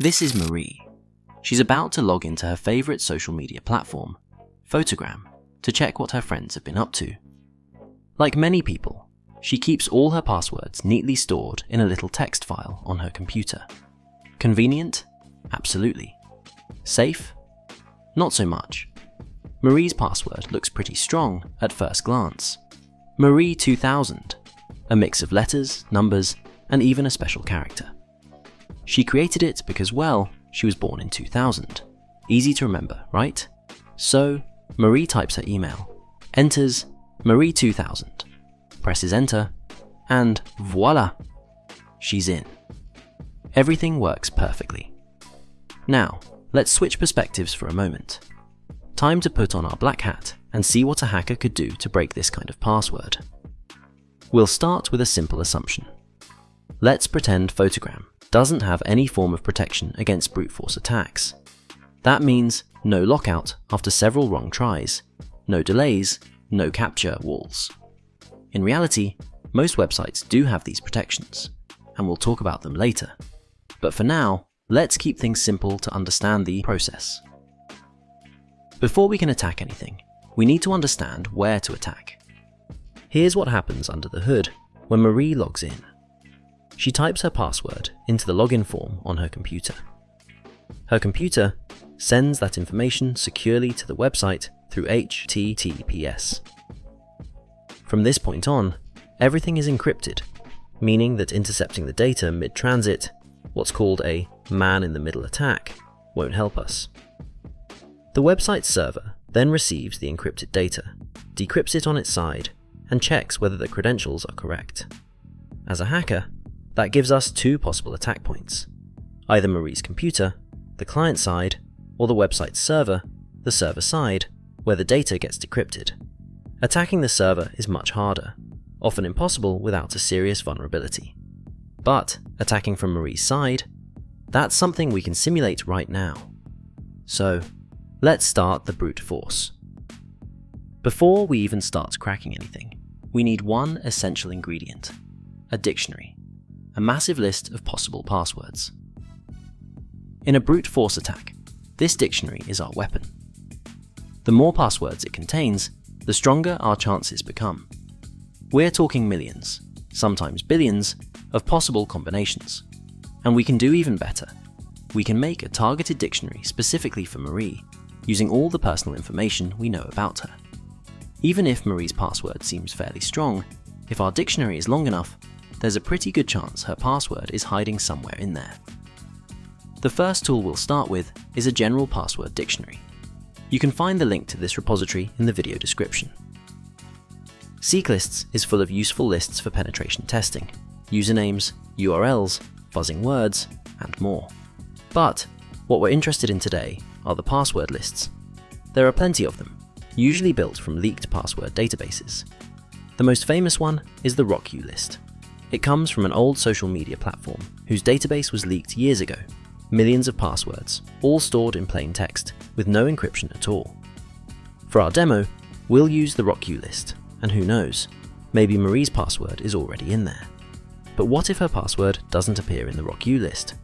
This is Marie. She's about to log into her favourite social media platform, Photogram, to check what her friends have been up to. Like many people, she keeps all her passwords neatly stored in a little text file on her computer. Convenient? Absolutely. Safe? Not so much. Marie's password looks pretty strong at first glance. Marie 2000, a mix of letters, numbers, and even a special character. She created it because, well, she was born in 2000. Easy to remember, right? So, Marie types her email, enters Marie 2000, presses enter, and voila, she's in. Everything works perfectly. Now, let's switch perspectives for a moment. Time to put on our black hat and see what a hacker could do to break this kind of password. We'll start with a simple assumption. Let's pretend Photogram doesn't have any form of protection against brute force attacks. That means no lockout after several wrong tries, no delays, no capture walls. In reality, most websites do have these protections, and we'll talk about them later. But for now, let's keep things simple to understand the process. Before we can attack anything, we need to understand where to attack. Here's what happens under the hood when Marie logs in. She types her password into the login form on her computer. Her computer sends that information securely to the website through HTTPS. From this point on, everything is encrypted, meaning that intercepting the data mid transit, what's called a man in the middle attack, won't help us. The website's server then receives the encrypted data, decrypts it on its side, and checks whether the credentials are correct. As a hacker, that gives us two possible attack points either Marie's computer, the client side, or the website's server, the server side, where the data gets decrypted. Attacking the server is much harder, often impossible without a serious vulnerability. But attacking from Marie's side, that's something we can simulate right now. So, let's start the brute force. Before we even start cracking anything, we need one essential ingredient a dictionary a massive list of possible passwords. In a brute force attack, this dictionary is our weapon. The more passwords it contains, the stronger our chances become. We're talking millions, sometimes billions, of possible combinations. And we can do even better. We can make a targeted dictionary specifically for Marie, using all the personal information we know about her. Even if Marie's password seems fairly strong, if our dictionary is long enough, there's a pretty good chance her password is hiding somewhere in there. The first tool we'll start with is a general password dictionary. You can find the link to this repository in the video description. Seeklists is full of useful lists for penetration testing, usernames, URLs, buzzing words, and more. But what we're interested in today are the password lists. There are plenty of them, usually built from leaked password databases. The most famous one is the RockYou list. It comes from an old social media platform whose database was leaked years ago. Millions of passwords, all stored in plain text, with no encryption at all. For our demo, we'll use the RockYou list, and who knows, maybe Marie's password is already in there. But what if her password doesn't appear in the RockYou list?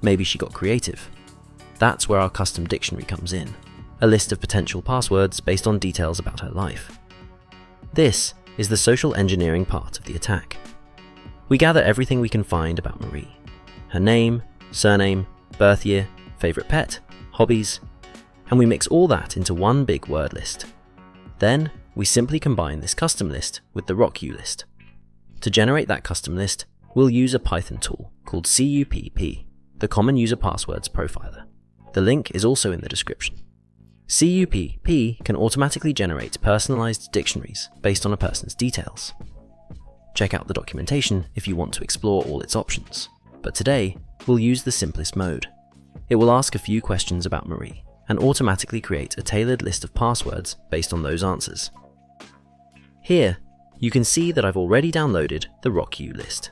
Maybe she got creative. That's where our custom dictionary comes in, a list of potential passwords based on details about her life. This is the social engineering part of the attack. We gather everything we can find about Marie her name, surname, birth year, favourite pet, hobbies, and we mix all that into one big word list. Then we simply combine this custom list with the RockYou list. To generate that custom list, we'll use a Python tool called CUPP, the Common User Passwords Profiler. The link is also in the description. CUPP can automatically generate personalized dictionaries based on a person's details. Check out the documentation if you want to explore all its options. But today, we'll use the simplest mode. It will ask a few questions about Marie and automatically create a tailored list of passwords based on those answers. Here, you can see that I've already downloaded the RockYou list.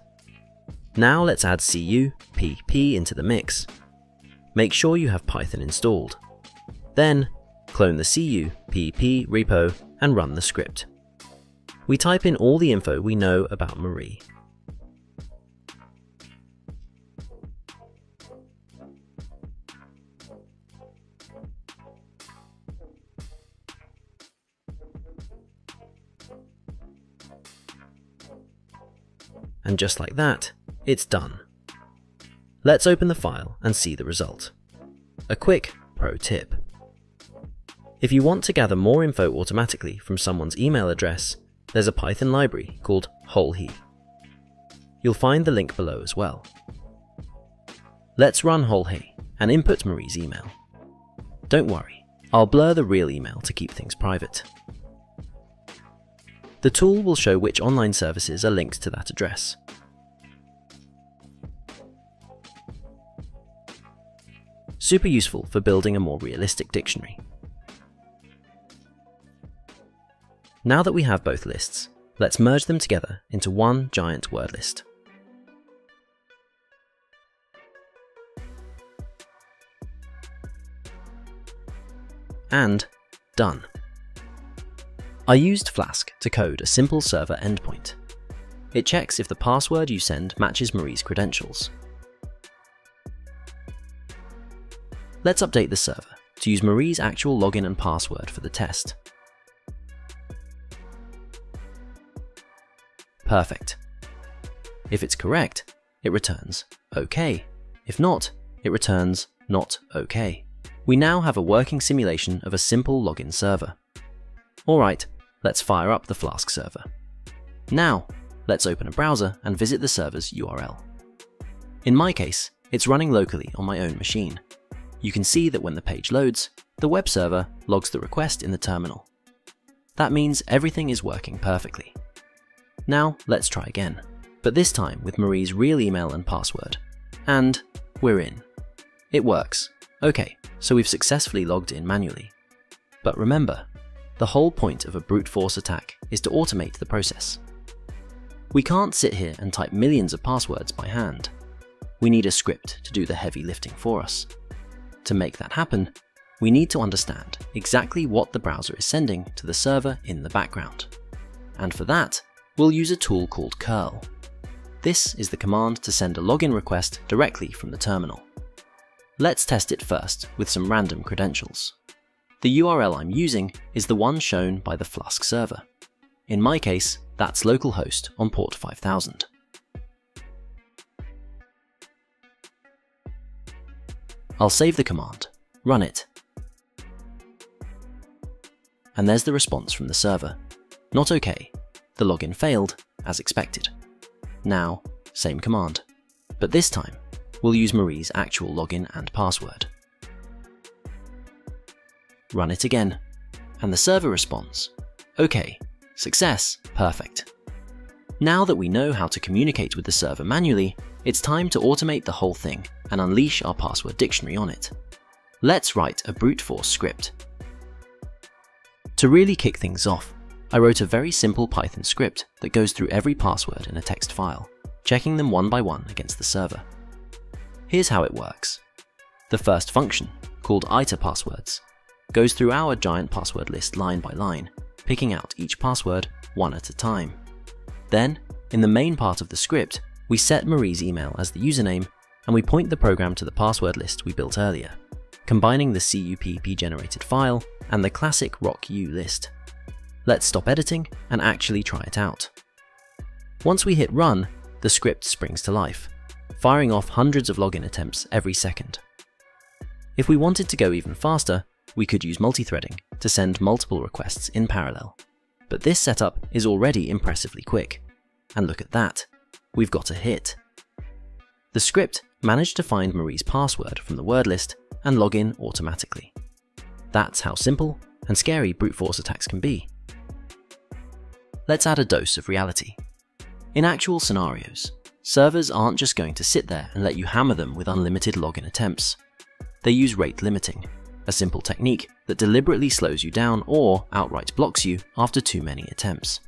Now let's add CUPP into the mix. Make sure you have Python installed. Then, clone the CUPP repo and run the script we type in all the info we know about Marie. And just like that, it's done. Let's open the file and see the result. A quick pro tip. If you want to gather more info automatically from someone's email address, there's a Python library called WholeHe. You'll find the link below as well. Let's run WholeHe and input Marie's email. Don't worry, I'll blur the real email to keep things private. The tool will show which online services are linked to that address. Super useful for building a more realistic dictionary. Now that we have both lists, let's merge them together into one giant word list. And done. I used Flask to code a simple server endpoint. It checks if the password you send matches Marie's credentials. Let's update the server to use Marie's actual login and password for the test. Perfect. If it's correct, it returns OK. If not, it returns not OK. We now have a working simulation of a simple login server. Alright, let's fire up the Flask server. Now, let's open a browser and visit the server's URL. In my case, it's running locally on my own machine. You can see that when the page loads, the web server logs the request in the terminal. That means everything is working perfectly. Now, let's try again, but this time with Marie's real email and password. And we're in. It works. Okay, so we've successfully logged in manually. But remember, the whole point of a brute force attack is to automate the process. We can't sit here and type millions of passwords by hand. We need a script to do the heavy lifting for us. To make that happen, we need to understand exactly what the browser is sending to the server in the background. And for that, we'll use a tool called curl. This is the command to send a login request directly from the terminal. Let's test it first with some random credentials. The URL I'm using is the one shown by the Flask server. In my case, that's localhost on port 5000. I'll save the command, run it, and there's the response from the server. Not OK, the login failed, as expected. Now, same command, but this time, we'll use Marie's actual login and password run it again. And the server responds, OK, success, perfect. Now that we know how to communicate with the server manually, it's time to automate the whole thing and unleash our password dictionary on it. Let's write a brute force script. To really kick things off, I wrote a very simple Python script that goes through every password in a text file, checking them one by one against the server. Here's how it works. The first function, called iter passwords, goes through our giant password list line by line, picking out each password one at a time. Then, in the main part of the script, we set Marie's email as the username and we point the program to the password list we built earlier, combining the CUPP generated file and the classic RockU list. Let's stop editing and actually try it out. Once we hit run, the script springs to life, firing off hundreds of login attempts every second. If we wanted to go even faster, we could use multithreading to send multiple requests in parallel. But this setup is already impressively quick. And look at that, we've got a hit. The script managed to find Marie's password from the word list and log in automatically. That's how simple and scary brute force attacks can be. Let's add a dose of reality. In actual scenarios, servers aren't just going to sit there and let you hammer them with unlimited login attempts. They use rate limiting, a simple technique that deliberately slows you down or outright blocks you after too many attempts.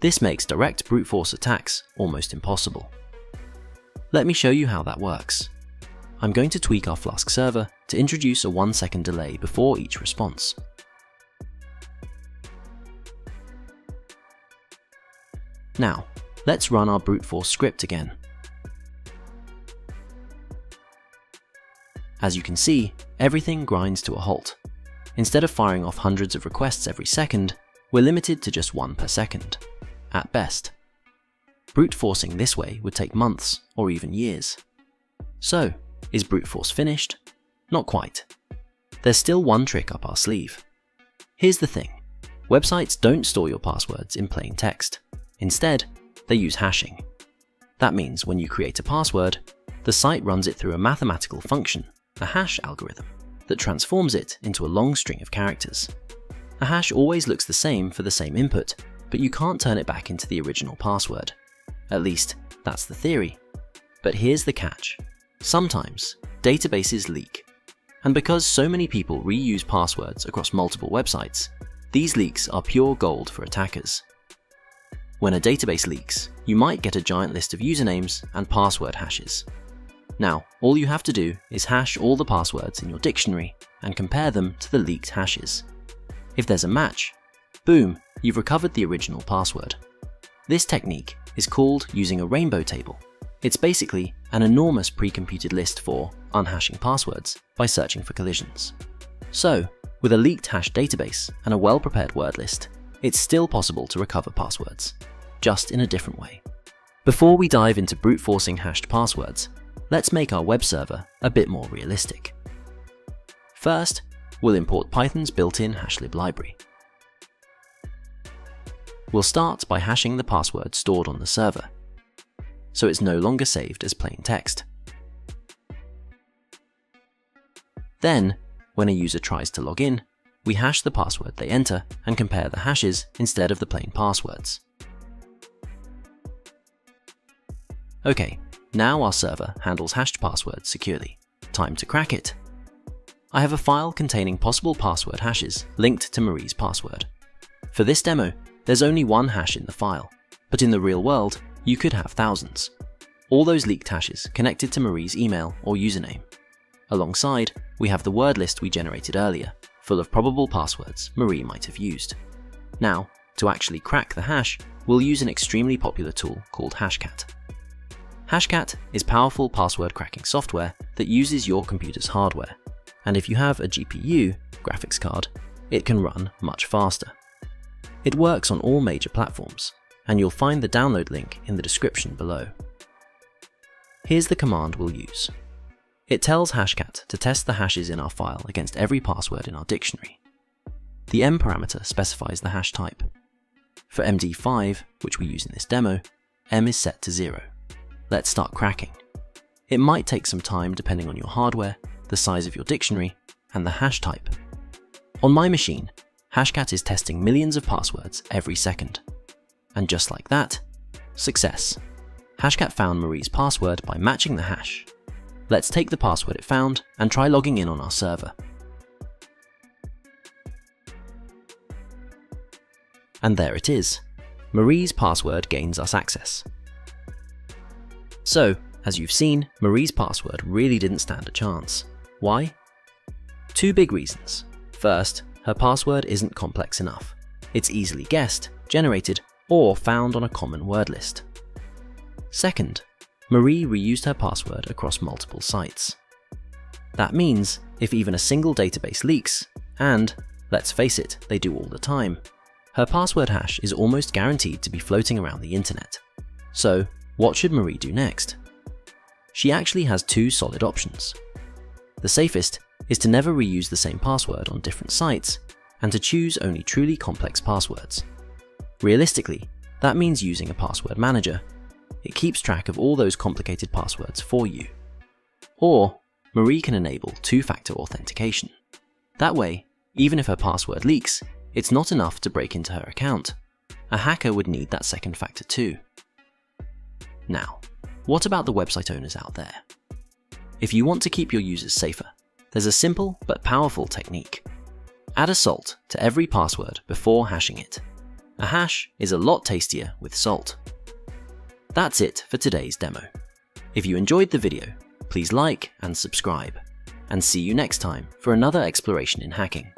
This makes direct brute force attacks almost impossible. Let me show you how that works. I'm going to tweak our Flask server to introduce a 1 second delay before each response. Now, let's run our brute force script again. As you can see, everything grinds to a halt. Instead of firing off hundreds of requests every second, we're limited to just one per second, at best. brute forcing this way would take months or even years. So, is brute force finished? Not quite. There's still one trick up our sleeve. Here's the thing websites don't store your passwords in plain text. Instead, they use hashing. That means when you create a password, the site runs it through a mathematical function, a hash algorithm, that transforms it into a long string of characters. A hash always looks the same for the same input, but you can't turn it back into the original password. At least, that's the theory. But here's the catch. Sometimes, databases leak. And because so many people reuse passwords across multiple websites, these leaks are pure gold for attackers. When a database leaks, you might get a giant list of usernames and password hashes. Now, all you have to do is hash all the passwords in your dictionary and compare them to the leaked hashes. If there's a match, boom, you've recovered the original password. This technique is called using a rainbow table. It's basically an enormous pre-computed list for unhashing passwords by searching for collisions. So, with a leaked hash database and a well-prepared word list, it's still possible to recover passwords, just in a different way. Before we dive into brute forcing hashed passwords, let's make our web server a bit more realistic. First, we'll import Python's built-in hashlib library. We'll start by hashing the password stored on the server, so it's no longer saved as plain text. Then, when a user tries to log in, we hash the password they enter and compare the hashes instead of the plain passwords. Okay, now our server handles hashed passwords securely. Time to crack it. I have a file containing possible password hashes linked to Marie's password. For this demo, there's only one hash in the file, but in the real world, you could have thousands. All those leaked hashes connected to Marie's email or username. Alongside, we have the word list we generated earlier, full of probable passwords Marie might have used. Now, to actually crack the hash, we'll use an extremely popular tool called Hashcat. Hashcat is powerful password cracking software that uses your computer's hardware, and if you have a GPU, graphics card, it can run much faster. It works on all major platforms, and you'll find the download link in the description below. Here's the command we'll use. It tells Hashcat to test the hashes in our file against every password in our dictionary. The m parameter specifies the hash type. For MD5, which we use in this demo, m is set to 0. Let's start cracking. It might take some time depending on your hardware, the size of your dictionary, and the hash type. On my machine, Hashcat is testing millions of passwords every second. And just like that, success. Hashcat found Marie's password by matching the hash. Let's take the password it found and try logging in on our server. And there it is. Marie's password gains us access. So, as you've seen, Marie's password really didn't stand a chance. Why? Two big reasons. First, her password isn't complex enough. It's easily guessed, generated, or found on a common word list. Second, Marie reused her password across multiple sites. That means if even a single database leaks, and, let's face it, they do all the time, her password hash is almost guaranteed to be floating around the internet. So, what should Marie do next? She actually has two solid options. The safest is to never reuse the same password on different sites and to choose only truly complex passwords. Realistically, that means using a password manager. It keeps track of all those complicated passwords for you. Or, Marie can enable two-factor authentication. That way, even if her password leaks, it's not enough to break into her account. A hacker would need that second factor too. Now, what about the website owners out there? If you want to keep your users safer, there's a simple but powerful technique. Add a salt to every password before hashing it. A hash is a lot tastier with salt. That's it for today's demo. If you enjoyed the video, please like and subscribe, and see you next time for another exploration in hacking.